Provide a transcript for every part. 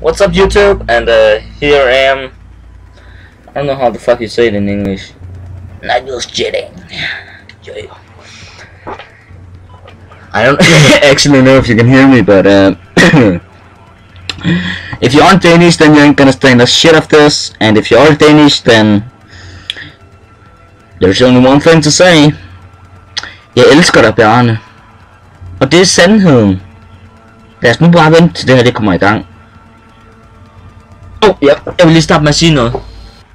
What's up YouTube? And uh, here I am. I don't know how the fuck you say it in English. Not just jetting. I don't actually know if you can hear me, but uh, if you aren't Danish, then you ain't gonna stand the shit of this. And if you are Danish, then there's only one thing to say. Jeg elsker dig, Bjarne. Og det er sandheden. Lad os nu bare vente til det her det kommer i gang. Oh, ja, jeg vil lige starte med at sige noget.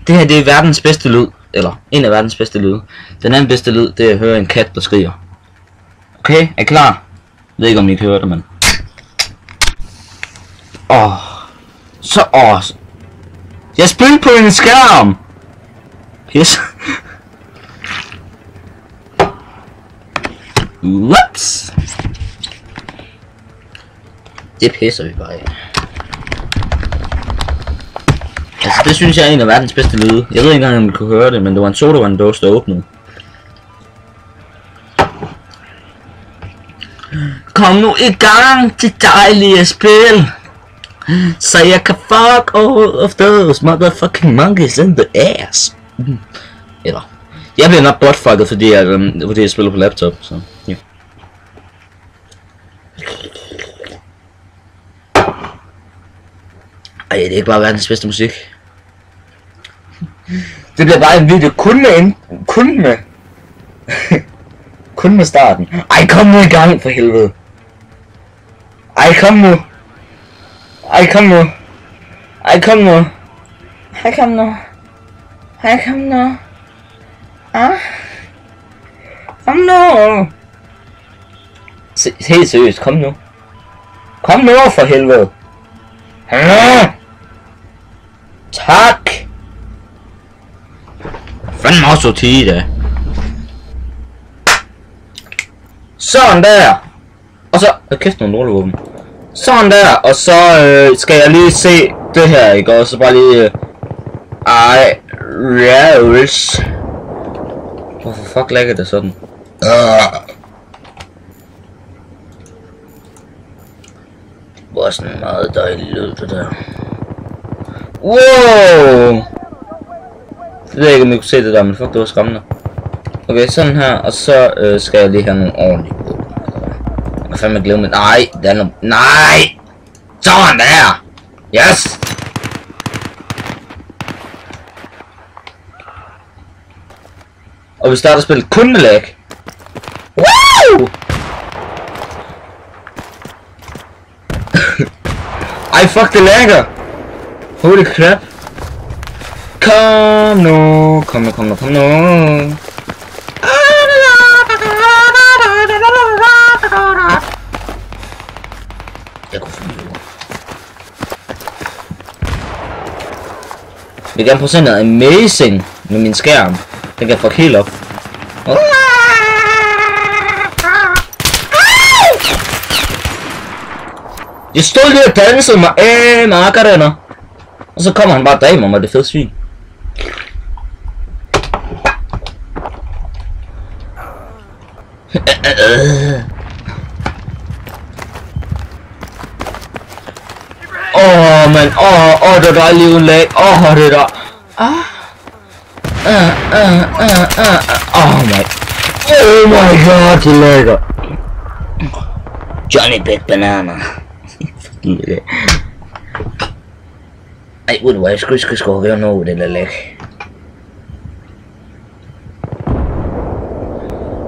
Det her det er verdens bedste lyd. Eller en af verdens bedste lyde. Den anden bedste lyd, det er at høre en kat, der skriger. Okay, er I klar? Jeg ved ikke, om I kan høre det, men... Åh. Oh. Så... Åh. Oh. Jeg spiller på en skærm! Yes. Whoops! Det pisser vi bare af. Altså, det synes jeg er en af verdens bedste lyde. Jeg ved ikke engang, om I kunne høre det, men det var en sodavand-dåse, der åbnede. Kom nu i gang til dejlige spil. Så jeg kan fuck all of those motherfucking monkeys in the ass. Eller, jeg bliver nok botfucket, fordi jeg, um, fordi jeg spiller på laptop, så ja. Ej, det er ikke bare verdens bedste musik. Det bliver bare en video kun med en, kun med kun med starten. Ej, kom nu i gang for helvede. Ej, kom nu. Ej, kom nu. Ej, kom nu. Ej, kom nu. Ej, kom nu. Ah. Kom nu. Se, helt seriøst, kom nu. Kom nu for helvede. Ah. Så også tid, da. Sådan der. Og så... Hvad kæft nogle lortevåben. Sådan der. Og så øh, skal jeg lige se det her, ikke? Og så bare lige... Øh, ej... Rose. Hvorfor fuck lægger det sådan? Uh. Hvor sådan en meget dejlig lyd, det der. Wow! Jeg ved ikke, om I kunne se det der, men fuck, det var skræmmende. Okay, sådan her, og så øh, skal jeg lige have nogle ordentlige våben. Jeg kan fandme glemme det. Nej, der er nogle... Nej! Sådan der! Yes! Og vi starter spillet kun med lag. Woo! Ej, fuck, det lagger! Holy crap! Kom nu, kom nu, kom nu, kom nu. Jeg kunne finde det. Jeg vil gerne prøve noget amazing med min skærm. Den kan fuck helt op. Jeg stod lige og dansede mig af markerne. Og så kommer han bare og dræber mig, det fede svin. Oh, man. Åh, oh, åh, oh, det er dejligt uden lag. Åh, oh, det der. Ah. Uh, uh, uh, uh, oh my. Oh my god, det er lækker. Johnny Big Banana. Ej, ved du hvad, jeg skulle, skulle, skulle gøre noget det der læk.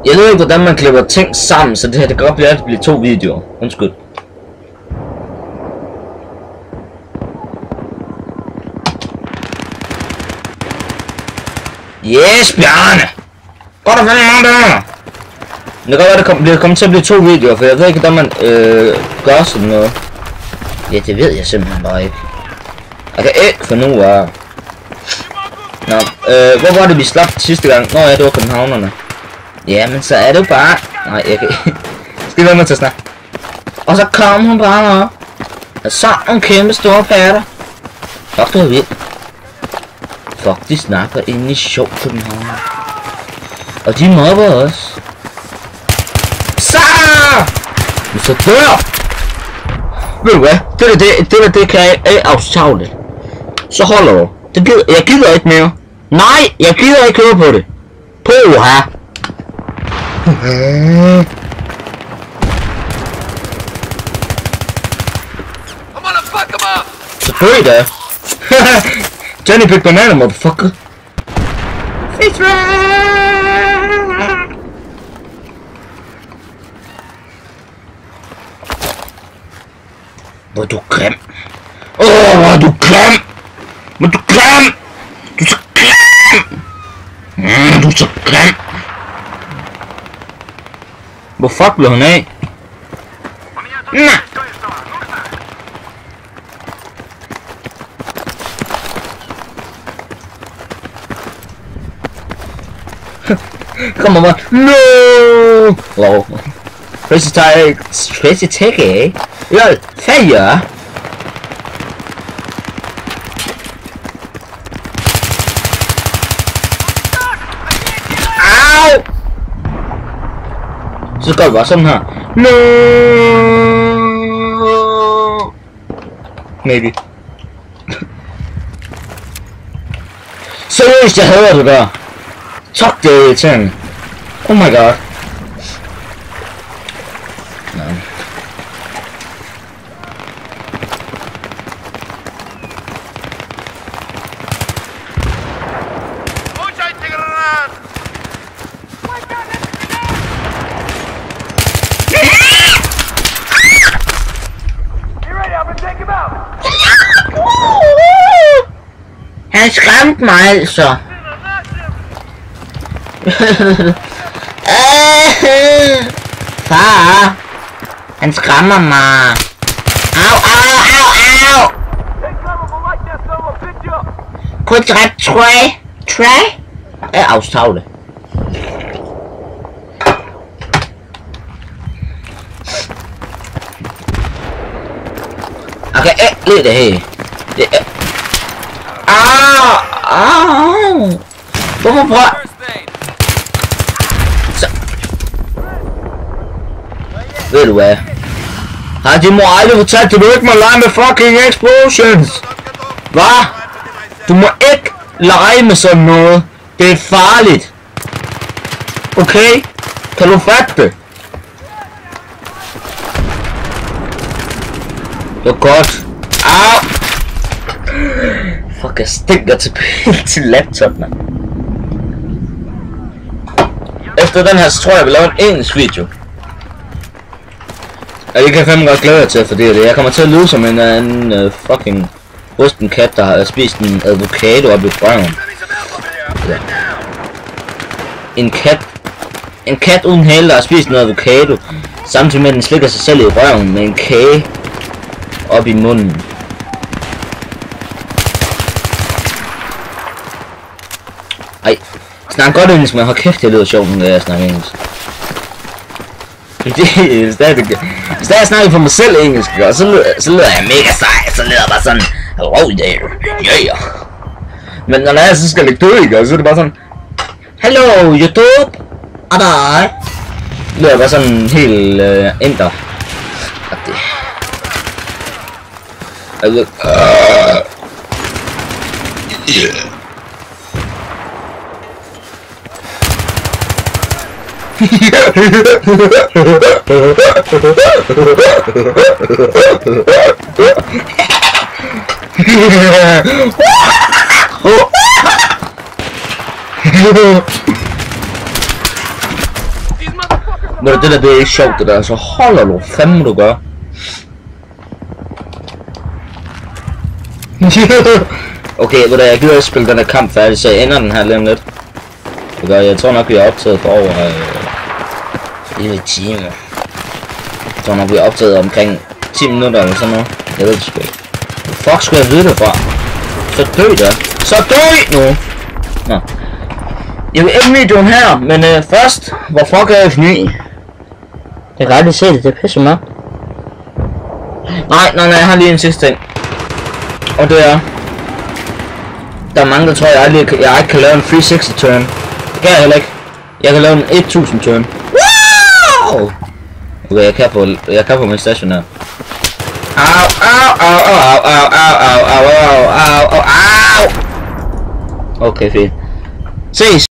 Jeg ved ikke, hvordan man klipper ting sammen, så det her det kan godt blive, at det bliver to videoer. Undskyld. Yes, Bjarne! Godt at finde mange der! Det kan godt være, det kommer, det til at blive to videoer, for jeg ved ikke, hvordan man øh, gør sådan noget. Ja, det ved jeg simpelthen bare ikke. Jeg kan ikke for nu er... Nå, øh, hvor var det, vi slap sidste gang? Nå ja, det var københavnerne. Ja, men så er det bare... Nej, jeg kan ikke... Skal være med til at snakke. Og så kom hun bare op. Og så en kæmpe store patter. Fuck, det var vildt. Fuck, de snakker inde i sjov København. Og de mobber os. Så! Men så dør! Ved du hvad? Det der, det, det der, det kan jeg ikke afsavle. Så holder du. Det gider, jeg gider ikke mere. Nej, jeg gider ikke høre på det. På her. I'm gonna fuck him up! Så dø da. Johnny Big Banana, motherfucker. Fish Hvor er du grim. Åh, oh, hvor er du grim. Hvor er du grim. Du er så grim. bo faklonej. Na! Come on, man. No! Lol. Crazy Tiger, Crazy Tiggy? Yo, failure? Ow! Så gør vi bare sådan her. No! Maybe. Seriøst, jeg hader det der. Fuck, det er irriterende. Oh my god. Han skræmte mig altså. Far. Han skræmmer mig. Au, au, au, au. Kun dræbt Trey. Trey? Er afstavle. Okay, øh, eh, lidt det her. Det er... Ah, ah. Au, au. Hvorfor prøver... First! Ved du hvad? Har de mor aldrig fortalt, at du ikke må lege med fucking explosions? Hvad? Du må ikke lege med sådan noget. Det er farligt. Okay? Kan du fatte det? Det var godt. Au! Fuck, jeg stinker tilbage til laptop, mand. Efter den her, så tror jeg, jeg vil lave en engelsk video. Og det kan jeg fandme godt glæde jer til, fordi det, jeg kommer til at lyde som en anden uh, fucking rusten kat, der har spist en avocado op i røven. Ja. En kat, en kat uden hale, der har spist en avocado, samtidig med at den slikker sig selv i røven med en kage op i munden. Ej, snak godt engelsk, men hold kæft, det lyder sjovt, når jeg snakker engelsk. Det hvis der, er- hvis jeg snakker for mig selv engelsk, og så, lyder, så lyder jeg mega sej, så lyder jeg bare sådan, hello there, yeah. Men når jeg så skal lægge død, ikke, så er det bare sådan, hello YouTube, er der? Lyder jeg bare sådan helt øh, ændre. Og det... Altså, øh, Når det der, det er ikke sjovt, det der. Så holder du fandme, du gør. okay, ved du, jeg gider ikke spille den her kamp færdig, så jeg ender den her lige om lidt. Det gør, jeg tror nok, vi er optaget for over øh, 11 timer. Jeg tror vi har optaget omkring 10 minutter eller sådan noget. Jeg ved det sgu ikke. Hvor fuck skulle jeg vide det fra? Så dø da. Så dø nu! Nå. Jeg vil ende videoen her, men øh, først, hvor fuck er F9? Jeg kan aldrig se det, det er pisse mørkt. Nej, nej, nej, jeg har lige en sidste ting. Og det er... Der er mange, der tror, jeg aldrig jeg ikke kan lave en 360 turn. Det kan jeg heller ikke. Jeg kan lave en 1000 turn. Wow! Okay, jeg kan på, jeg kan på min stationær. Au, au, au, au, au, au, au, au, au, au, au, au. Okay, fint. Ses!